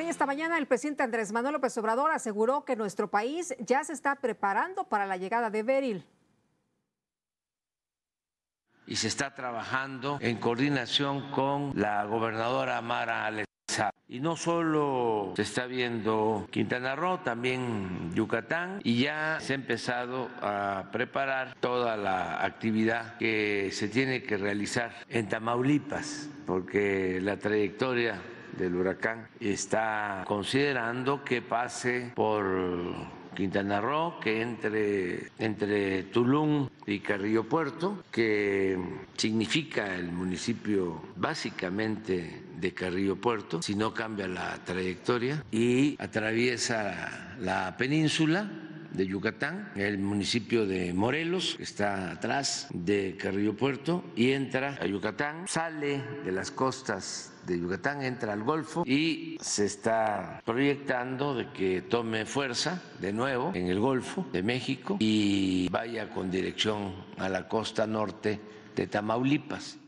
Esta mañana el presidente Andrés Manuel López Obrador aseguró que nuestro país ya se está preparando para la llegada de Beryl. Y se está trabajando en coordinación con la gobernadora Mara y no solo se está viendo Quintana Roo, también Yucatán, y ya se ha empezado a preparar toda la actividad que se tiene que realizar en Tamaulipas, porque la trayectoria del huracán. Está considerando que pase por Quintana Roo, que entre, entre Tulum y Carrillo Puerto, que significa el municipio básicamente de Carrillo Puerto, si no cambia la trayectoria, y atraviesa la península de Yucatán, el municipio de Morelos, que está atrás de Carrillo Puerto, y entra a Yucatán, sale de las costas de Yucatán, entra al Golfo y se está proyectando de que tome fuerza de nuevo en el Golfo de México y vaya con dirección a la costa norte de Tamaulipas.